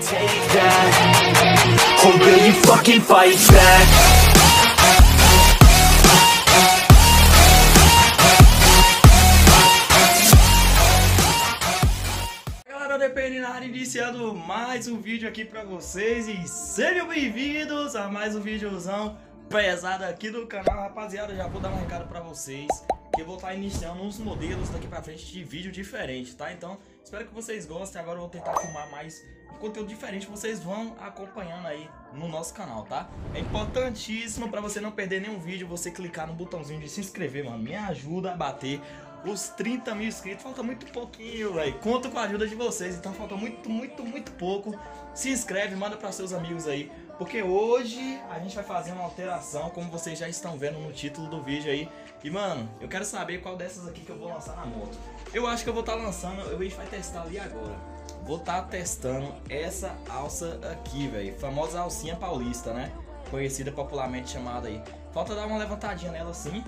Take that, or you fucking fight back? Iniciando mais um vídeo aqui pra vocês e sejam bem-vindos a mais um videozão pesado aqui do canal, rapaziada. Já vou dar um recado pra vocês que eu vou estar iniciando uns modelos daqui pra frente de vídeo diferente, tá? Então, espero que vocês gostem. Agora eu vou tentar filmar mais um conteúdo diferente, vocês vão acompanhando aí no nosso canal, tá? É importantíssimo pra você não perder nenhum vídeo, você clicar no botãozinho de se inscrever, mano. Me ajuda a bater os 30 mil inscritos. Falta muito pouquinho, velho. Conto com a ajuda de vocês, então falta muito, muito, muito pouco. Se inscreve, manda para seus amigos aí, porque hoje a gente vai fazer uma alteração, como vocês já estão vendo no título do vídeo aí. E mano, eu quero saber qual dessas aqui que eu vou lançar na moto. Eu acho que eu vou estar tá lançando, eu a gente vai testar ali agora. Vou estar tá testando essa alça aqui, velho. Famosa alcinha paulista, né? Conhecida popularmente chamada aí. Falta dar uma levantadinha nela assim,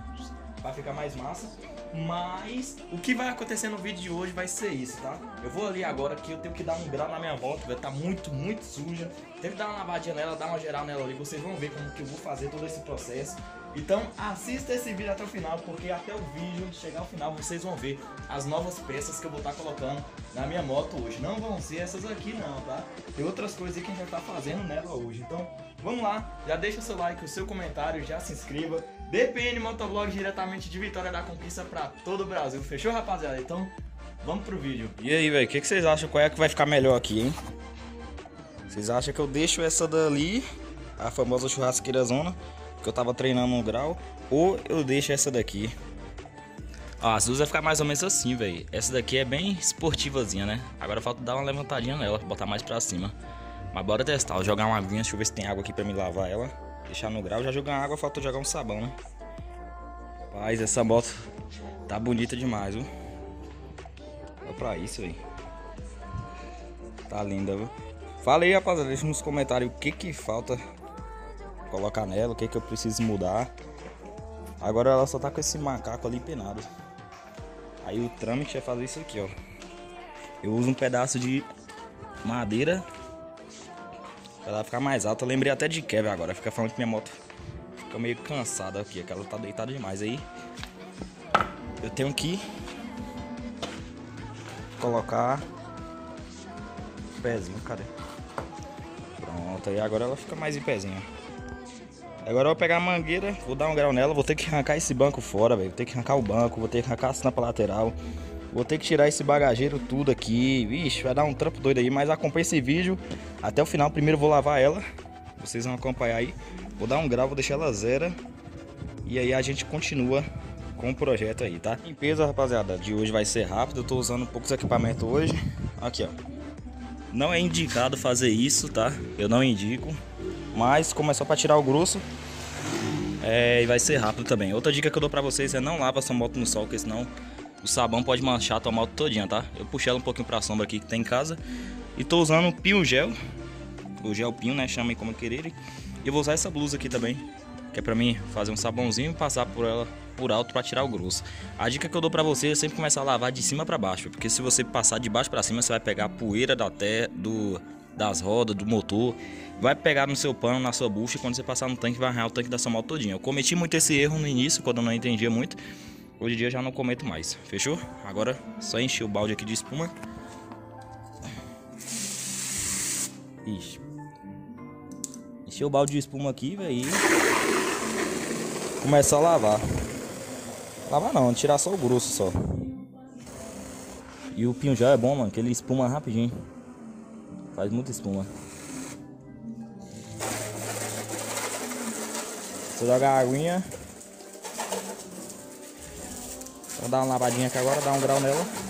vai ficar mais massa. Mas o que vai acontecer no vídeo de hoje vai ser isso, tá? Eu vou ali agora que eu tenho que dar um grau na minha vai estar tá muito, muito suja. Tenho que dar uma lavadinha nela, dar uma geral nela ali. Vocês vão ver como que eu vou fazer todo esse processo. Então assista esse vídeo até o final, porque até o vídeo chegar ao final vocês vão ver as novas peças que eu vou estar tá colocando na minha moto hoje. Não vão ser essas aqui não, tá? Tem outras coisas que a gente vai estar tá fazendo nela hoje. Então vamos lá, já deixa o seu like, o seu comentário, já se inscreva. DPN Motovlog diretamente de Vitória da Conquista pra todo o Brasil. Fechou, rapaziada? Então, vamos pro vídeo. E aí, velho, o que, que, vocês acham? Qual é que vai ficar melhor aqui, hein? Vocês acham que eu deixo essa dali, a famosa churrasqueira zona, que eu tava treinando no grau, ou eu deixo essa daqui? Ó, as duas vai ficar mais ou menos assim, velho. Essa daqui é bem esportivazinha, né? Agora falta dar uma levantadinha nela, botar mais pra cima. Mas bora testar, vou jogar uma aguinha, deixa eu ver se tem água aqui pra me lavar ela. Deixar no grau, já jogar água, falta jogar um sabão, né? Rapaz, essa moto tá bonita demais, viu? Olha pra isso aí. Tá linda, viu? Fala aí, rapaziada, deixa nos comentários o que que falta colocar nela, o que que eu preciso mudar. Agora ela só tá com esse macaco ali empenado. Aí o trâmite é fazer isso aqui, ó. Eu uso um pedaço de madeira ela ficar mais alta. Eu lembrei até de Kevin agora. Fica falando que minha moto fica meio cansada aqui. Que ela tá deitada demais. Aí eu tenho que colocar o pezinho. Cadê? Pronto. Aí agora ela fica mais em pezinho. Agora eu vou pegar a mangueira, vou dar um grau nela, vou ter que arrancar esse banco fora, velho. Vou ter que arrancar o banco, vou ter que arrancar a estampa lateral. Vou ter que tirar esse bagageiro tudo aqui. Vixe, vai dar um trampo doido aí, mas acompanha esse vídeo até o final. Primeiro vou lavar ela. Vocês vão acompanhar aí. Vou dar um grau, vou deixar ela zero. E aí a gente continua com o projeto aí, tá? Limpeza, rapaziada, de hoje vai ser rápido. Eu tô usando poucos equipamentos hoje. Aqui, ó. Não é indicado fazer isso, tá? Eu não indico. Mas como é só pra tirar o grosso, é, e vai ser rápido também. Outra dica que eu dou pra vocês é não lava sua moto no sol, porque senão o sabão pode manchar a tua moto todinha, tá? Eu puxei ela um pouquinho pra sombra aqui que tem em casa. E tô usando o Pio Gel. O gel Pio, né? Chamem como quererem. E eu vou usar essa blusa aqui também. Que é pra mim fazer um sabãozinho e passar por ela por alto pra tirar o grosso. A dica que eu dou pra você é sempre começar a lavar de cima pra baixo. Porque se você passar de baixo pra cima, você vai pegar a poeira da terra, do, das rodas, do motor. Vai pegar no seu pano, na sua bucha. E quando você passar no tanque, vai arranhar o tanque da sua moto todinha. Eu cometi muito esse erro no início, quando eu não entendia muito. Hoje em dia já não cometo mais, fechou? Agora só encher o balde aqui de espuma. Ixi. Encher o balde de espuma aqui, velho. Começar a lavar. Lavar não, tirar só o grosso só. E o já é bom, mano, que ele espuma rapidinho. Faz muita espuma. Você joga a aguinha. Vou dar uma lavadinha aqui agora, dar um grau nela.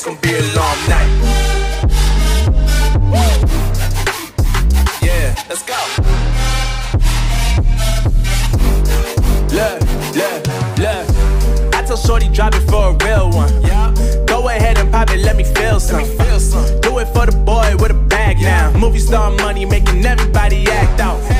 It's gonna be a long night. Yeah, let's go. Look, look, look. I tell Shorty drop it for a real one. Yeah. Go ahead and pop it, let me feel some. feel some. Do it for the boy with a bag now. Movie star money making everybody act out.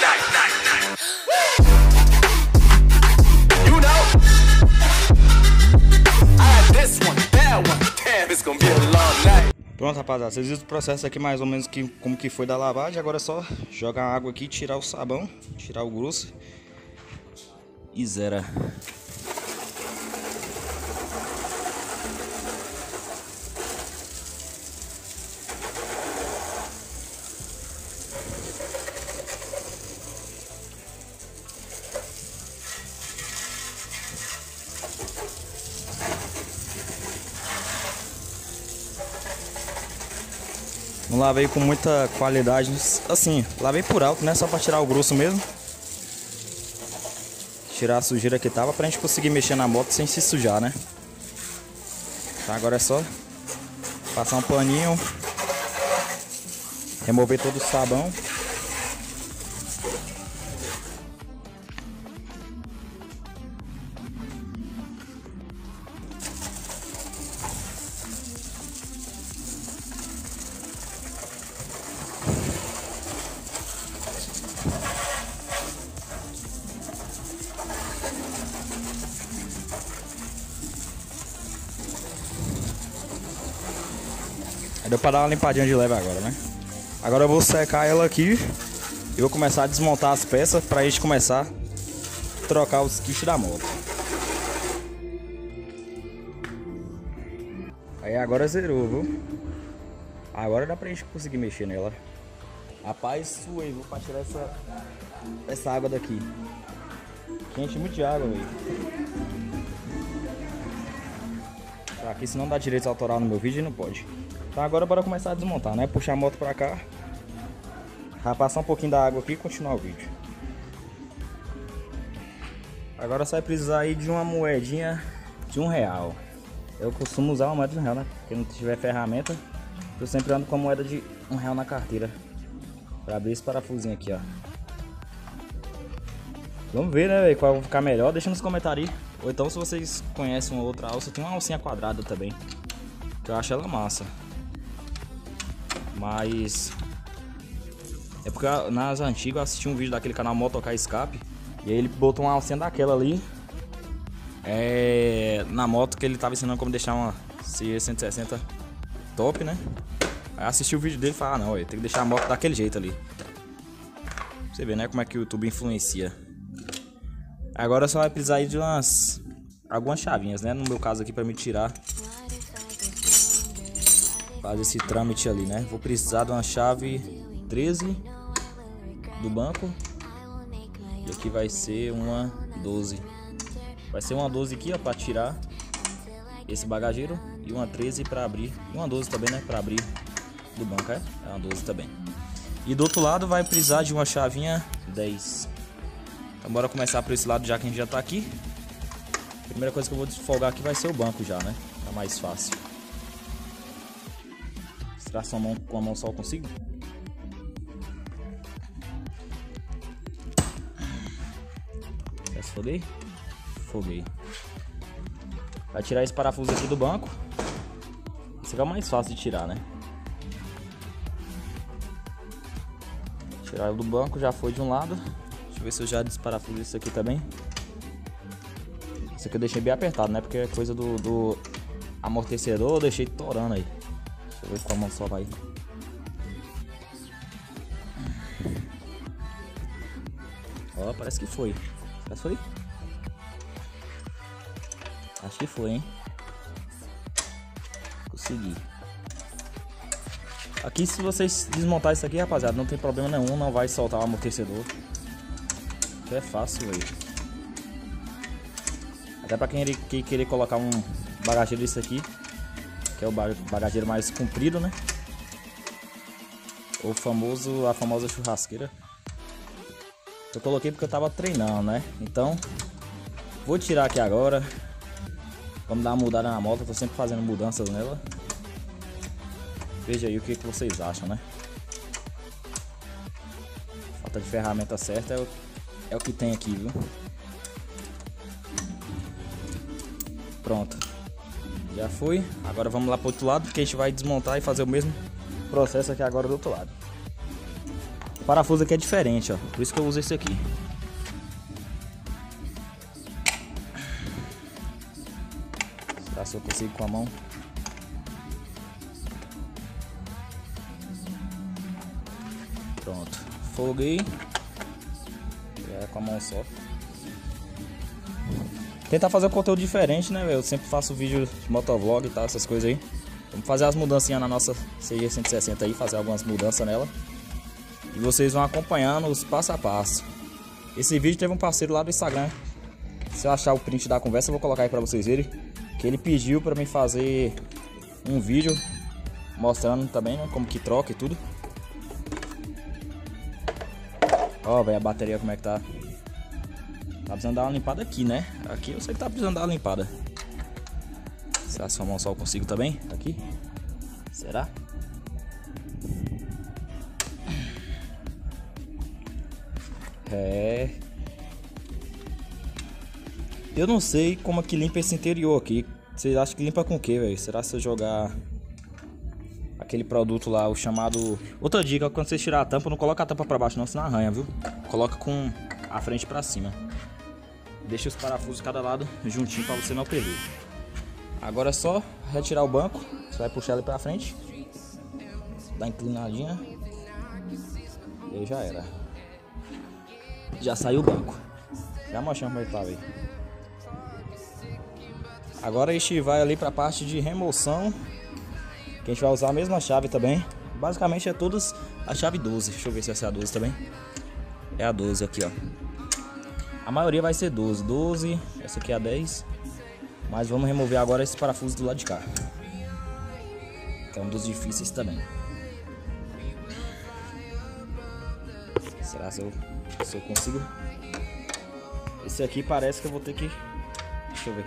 night, night, Pronto, rapaziada, vocês viram o processo aqui mais ou menos que, como que foi da lavagem. Agora é só jogar a água aqui, tirar o sabão, tirar o grosso e zera. Não lavei com muita qualidade, assim, lavei por alto, né? Só pra tirar o grosso mesmo. Tirar a sujeira que tava pra gente conseguir mexer na moto sem se sujar, né? Então agora é só passar um paninho, remover todo o sabão. Deu pra dar uma limpadinha de leve agora, né? Agora eu vou secar ela aqui e vou começar a desmontar as peças pra gente começar a trocar os kits da moto. Aí agora zerou, viu? Agora dá pra gente conseguir mexer nela. Rapaz, suei, vou pra tirar essa, essa água daqui. Quente muito de água, velho. Aqui senão dá direito autoral no meu vídeo não pode. Então agora bora começar a desmontar, né? Puxar a moto pra cá. Vai passar um pouquinho da água aqui e continuar o vídeo. Agora você vai precisar aí de uma moedinha de um real. Eu costumo usar uma moeda de um real, né? Porque não tiver ferramenta, eu sempre ando com a moeda de um real na carteira. Pra abrir esse parafusinho aqui, ó. Vamos ver, né, qual vai ficar melhor. Deixa nos comentários. Ou então se vocês conhecem uma outra alça, tem uma alcinha quadrada também. Que eu acho ela massa. Mas... É porque nas antigas eu assisti um vídeo daquele canal Motocar Escape. E aí ele botou uma alcinha daquela ali. É... Na moto que ele tava ensinando como deixar uma C160 top, né? Aí assisti o vídeo dele e falei, ah não, tem que deixar a moto daquele jeito ali. Pra você ver, né, como é que o YouTube influencia. Agora só vai precisar de umas algumas chavinhas, né? No meu caso aqui para me tirar fazer esse trâmite ali, né? Vou precisar de uma chave 13 do banco. E aqui vai ser uma 12. Vai ser uma 12 aqui, ó, para tirar esse bagageiro e uma 13 para abrir. Uma 12 também, né, para abrir do banco, é? É uma 12 também. E do outro lado vai precisar de uma chavinha 10. Então bora começar por esse lado já que a gente já tá aqui. Primeira coisa que eu vou desfolgar aqui vai ser o banco já, né? Tá mais fácil. Extração mão, com a mão só eu consigo? Já esfoguei? Foguei. Vai tirar esse parafuso aqui do banco. Esse aqui é o mais fácil de tirar, né? Tirar do banco, já foi de um lado. Deixa eu ver se eu já desparafuso isso aqui também. Isso aqui eu deixei bem apertado, né? Porque é coisa do, do amortecedor, eu deixei torando aí. Deixa eu ver com a mão só vai. Ó, parece que foi. Parece que foi? Acho que foi, hein? seguir. Aqui, se vocês desmontar isso aqui, rapaziada, não tem problema nenhum, não vai soltar o amortecedor. é fácil, velho. Até pra quem que querer colocar um bagageiro desse aqui, que é o bagageiro mais comprido, né? O famoso, a famosa churrasqueira. Eu coloquei porque eu tava treinando, né? Então, vou tirar aqui agora. Vamos dar uma mudada na moto, eu tô sempre fazendo mudanças nela. Veja aí o que, que vocês acham, né? Falta de ferramenta certa é o, é o que tem aqui, viu? Pronto. Já foi. Agora vamos lá pro outro lado, que a gente vai desmontar e fazer o mesmo processo aqui agora do outro lado. O parafuso aqui é diferente, ó. Por isso que eu uso esse aqui. Será se eu consigo com a mão? Pronto. Foguei. É com a mão só. Tentar fazer um conteúdo diferente, né, velho? Eu sempre faço vídeo de motovlog e tal, essas coisas aí. Vamos fazer as mudancinhas na nossa CG 160 aí, fazer algumas mudanças nela. E vocês vão acompanhando os passo a passo. Esse vídeo teve um parceiro lá do Instagram. Se eu achar o print da conversa, eu vou colocar aí pra vocês verem. Que ele pediu pra mim fazer um vídeo mostrando também, né, como que troca e tudo. Ó, velho, a bateria como é que tá. Tá precisando dar uma limpada aqui, né? Aqui eu sei que tá precisando dar uma limpada. Será que mão só consigo também? Aqui? Será? É. Eu não sei como é que limpa esse interior aqui. Vocês acham que limpa com o que, velho? Será se eu jogar aquele produto lá, o chamado. Outra dica, quando você tirar a tampa, não coloca a tampa para baixo, não, senão arranha, viu? Coloca com a frente para cima. Deixa os parafusos cada lado juntinho para você não perder. Agora é só retirar o banco. Você vai puxar ele para frente. Dá inclinadinha. E aí já era. Já saiu o banco. Já mostrando como que tá aí. Agora a gente vai ali para a parte de remoção que a gente vai usar a mesma chave também. Basicamente é todas a chave 12. Deixa eu ver se essa é a 12 também. É a 12 aqui, ó. A maioria vai ser 12. 12, essa aqui é a 10. Mas vamos remover agora esse parafuso do lado de cá. Que é um dos difíceis também. Será se eu, se eu consigo? Esse aqui parece que eu vou ter que... Deixa eu ver.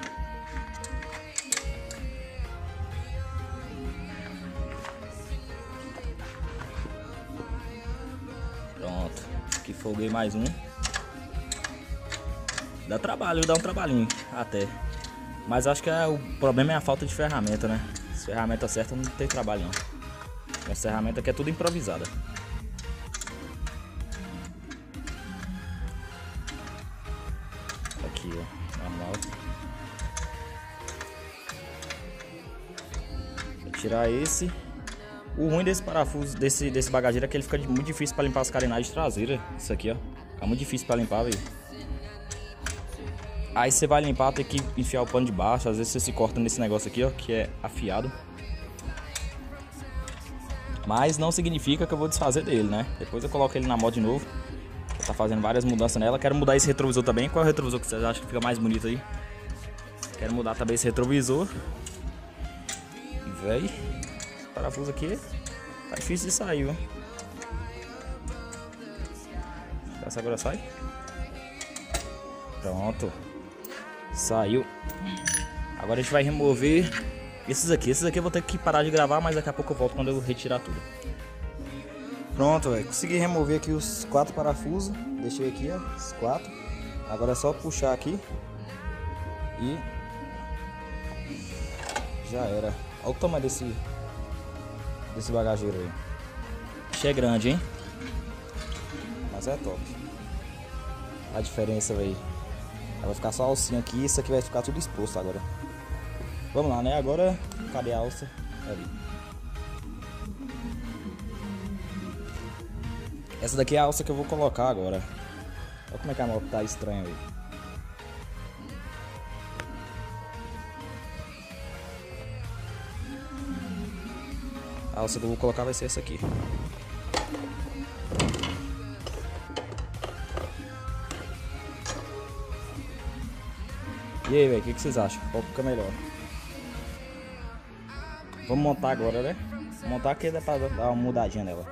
Folguei mais um. Dá trabalho, dá um trabalhinho até. Mas acho que é, o problema é a falta de ferramenta, né? Se ferramenta certa não tem trabalho não. Essa ferramenta aqui é tudo improvisada. Aqui, ó. Normal. Vou tirar esse. O ruim desse parafuso, desse, desse bagageiro é que ele fica muito difícil para limpar as carenagens traseiras. Isso aqui, ó. Fica muito difícil para limpar, velho. Aí você vai limpar, tem que enfiar o pano de baixo. Às vezes você se corta nesse negócio aqui, ó, que é afiado. Mas não significa que eu vou desfazer dele, né? Depois eu coloco ele na moto de novo. Tá fazendo várias mudanças nela. Quero mudar esse retrovisor também. Qual é o retrovisor que vocês acham que fica mais bonito aí? Quero mudar também esse retrovisor. Véi parafuso aqui tá difícil de sair, viu? Essa agora sai. Pronto. Saiu. Agora a gente vai remover esses aqui. Esses aqui eu vou ter que parar de gravar, mas daqui a pouco eu volto quando eu retirar tudo. Pronto, velho. Consegui remover aqui os quatro parafusos. Deixei aqui, ó, os quatro. Agora é só puxar aqui. E já era. Olha o tamanho desse desse bagageiro aí. Achei é grande, hein? Mas é top. A diferença, velho. Vai ficar só a alcinha aqui isso aqui vai ficar tudo exposto agora. Vamos lá, né? Agora, cadê a alça? Ali. Essa daqui é a alça que eu vou colocar agora. Olha como é que a moto tá estranha aí. A alça que eu vou colocar vai ser essa aqui. E aí, velho, o que, que vocês acham? Qual fica melhor? Vamos montar agora, né? Montar aqui dá pra dar uma mudadinha nela.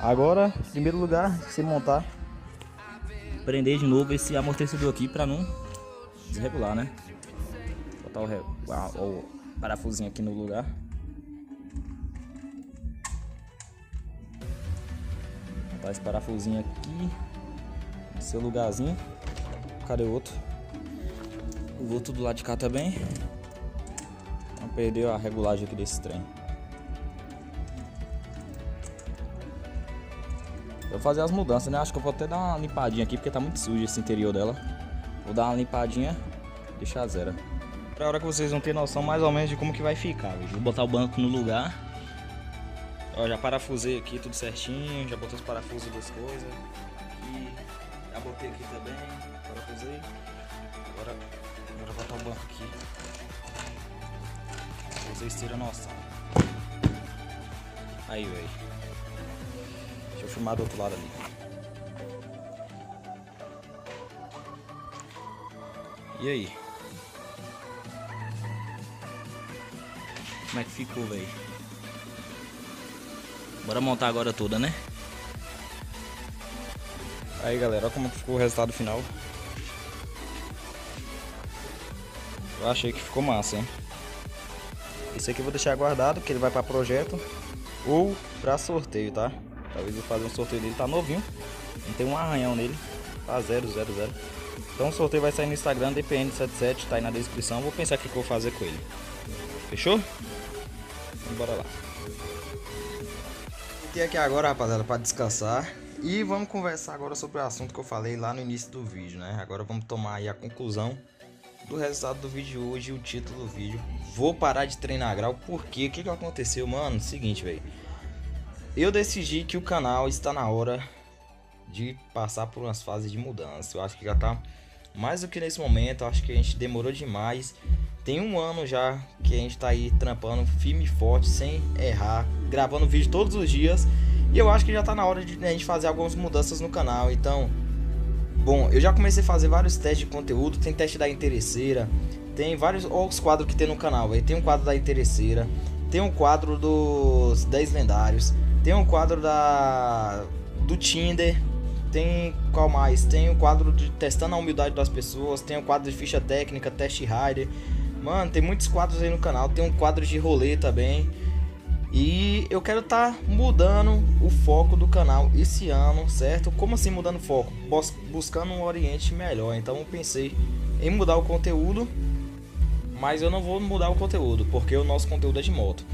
Agora, em primeiro lugar, se montar, prender de novo esse amortecedor aqui pra não desregular, né? Botar o, re... o parafusinho aqui no lugar. Botar esse parafusinho aqui no seu lugarzinho. Cadê o outro? O outro do lado de cá também. Não perdeu a regulagem aqui desse trem. Vou fazer as mudanças, né? Acho que eu vou até dar uma limpadinha aqui porque tá muito sujo esse interior dela. Vou dar uma limpadinha, deixar zero. Pra hora que vocês vão ter noção mais ou menos de como que vai ficar. Viu? Vou botar o banco no lugar. Ó, já parafusei aqui tudo certinho, já botei os parafusos das coisas. Aqui, já botei aqui também, parafusei. Agora, agora botar o banco aqui. Pra vocês terem noção. Aí, velho. Deixa eu filmar do outro lado ali. E aí? Como é que ficou, velho? Bora montar agora toda, né? Aí, galera, olha como ficou o resultado final. Eu achei que ficou massa, hein? Esse aqui eu vou deixar guardado, que ele vai para projeto ou para sorteio, tá? Talvez eu fazer um sorteio dele, tá novinho. Não tem um arranhão nele. Tá 000. Então o sorteio vai sair no Instagram, DPN77, tá aí na descrição. Vou pensar o que eu vou fazer com ele. Fechou? Então bora lá. Fiquei aqui agora, rapaziada, para descansar. E vamos conversar agora sobre o assunto que eu falei lá no início do vídeo, né? Agora vamos tomar aí a conclusão do resultado do vídeo de hoje o título do vídeo. Vou parar de treinar grau, porque o que, que aconteceu, mano? Seguinte, velho. Eu decidi que o canal está na hora de passar por umas fases de mudança. Eu acho que já tá mais do que nesse momento. Eu acho que a gente demorou demais. Tem um ano já que a gente tá aí trampando firme e forte, sem errar, gravando vídeo todos os dias. E eu acho que já tá na hora de a gente fazer algumas mudanças no canal. Então, bom, eu já comecei a fazer vários testes de conteúdo. Tem teste da interesseira, tem vários olha os quadros que tem no canal. Aí tem um quadro da interesseira, tem um quadro dos 10 lendários. Tem um quadro da do Tinder. Tem qual mais? Tem o um quadro de testando a humildade das pessoas. Tem o um quadro de ficha técnica, teste rider. Mano, tem muitos quadros aí no canal. Tem um quadro de rolê também. E eu quero estar tá mudando o foco do canal esse ano, certo? Como assim mudando o foco? Buscando um Oriente melhor. Então eu pensei em mudar o conteúdo. Mas eu não vou mudar o conteúdo, porque o nosso conteúdo é de moto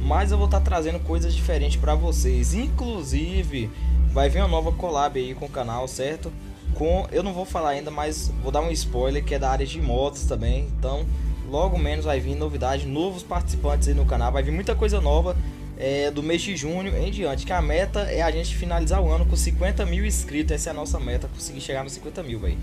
mas eu vou estar tá trazendo coisas diferentes para vocês. Inclusive, vai vir uma nova collab aí com o canal, certo? Com, eu não vou falar ainda, mas vou dar um spoiler que é da área de motos também. Então, logo menos vai vir novidade, novos participantes aí no canal, vai vir muita coisa nova é, do mês de junho em diante. Que a meta é a gente finalizar o ano com 50 mil inscritos. Essa é a nossa meta, conseguir chegar nos 50 mil, velho.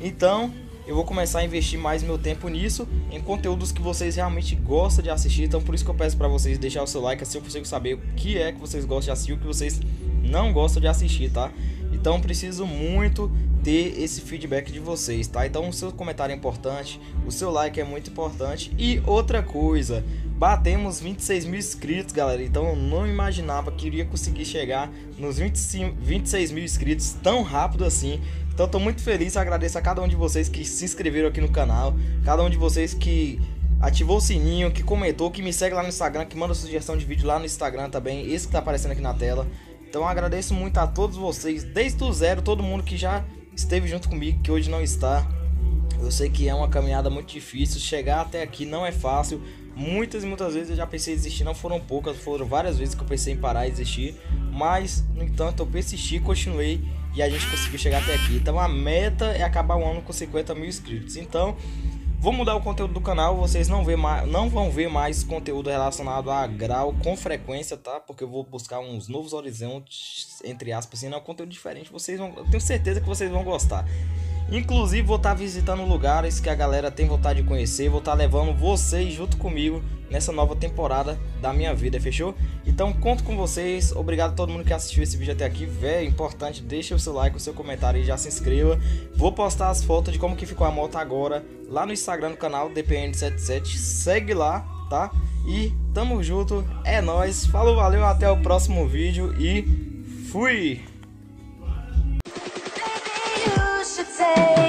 Então, eu vou começar a investir mais meu tempo nisso, em conteúdos que vocês realmente gostam de assistir. Então por isso que eu peço para vocês deixar o seu like, assim eu consigo saber o que é que vocês gostam de assistir o que vocês não gostam de assistir, tá? Então preciso muito ter esse feedback de vocês, tá? Então o seu comentário é importante, o seu like é muito importante. E outra coisa, batemos 26 mil inscritos, galera. Então eu não imaginava que iria conseguir chegar nos 25, 26 mil inscritos tão rápido assim. Então estou muito feliz, agradeço a cada um de vocês que se inscreveram aqui no canal, cada um de vocês que ativou o sininho, que comentou, que me segue lá no Instagram, que manda sugestão de vídeo lá no Instagram também, esse que tá aparecendo aqui na tela. Então agradeço muito a todos vocês, desde o zero, todo mundo que já esteve junto comigo, que hoje não está. Eu sei que é uma caminhada muito difícil, chegar até aqui não é fácil. Muitas e muitas vezes eu já pensei em desistir, não foram poucas, foram várias vezes que eu pensei em parar e desistir. Mas, no entanto, eu persisti, continuei e a gente conseguiu chegar até aqui. Então a meta é acabar o ano com 50 mil inscritos. Então vou mudar o conteúdo do canal, vocês não, vê mais, não vão ver mais conteúdo relacionado a grau com frequência, tá? Porque eu vou buscar uns novos horizontes, entre aspas, assim, não, conteúdo diferente. Vocês vão, eu tenho certeza que vocês vão gostar. Inclusive vou estar tá visitando lugares que a galera tem vontade de conhecer, vou estar tá levando vocês junto comigo nessa nova temporada da minha vida, fechou? Então conto com vocês, obrigado a todo mundo que assistiu esse vídeo até aqui, velho, importante, deixa o seu like, o seu comentário e já se inscreva. Vou postar as fotos de como que ficou a moto agora lá no Instagram do canal DPN77, segue lá, tá? E tamo junto, é nóis, falou, valeu, até o próximo vídeo e fui! Say